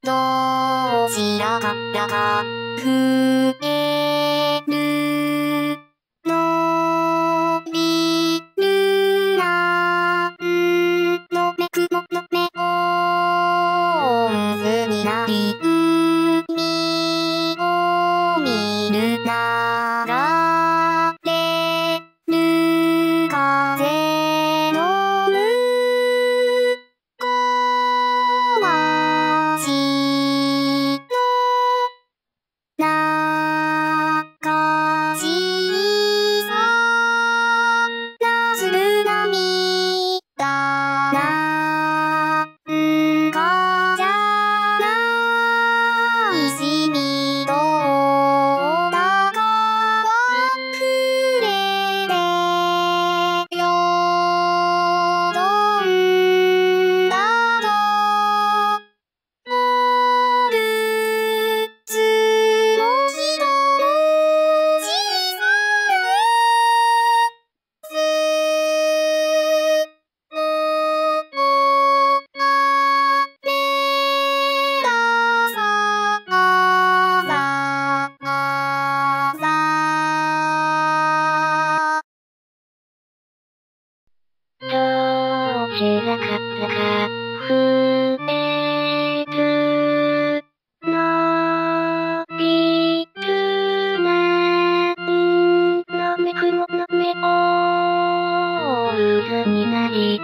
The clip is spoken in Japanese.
どちらからか増えるのびるなんのめくものめを渦になり海を見るなちらからか増える。伸びるなんのめくものめを渦になり